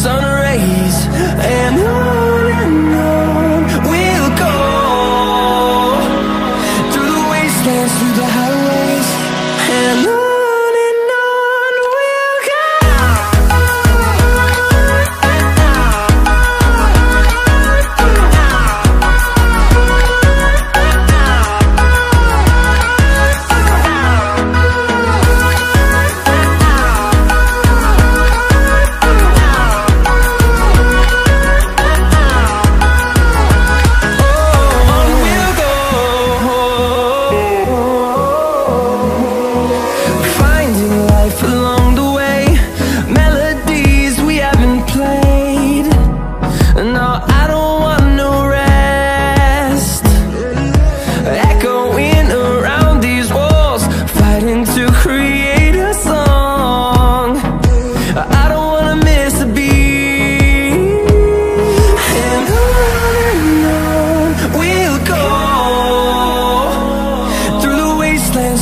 sun rays and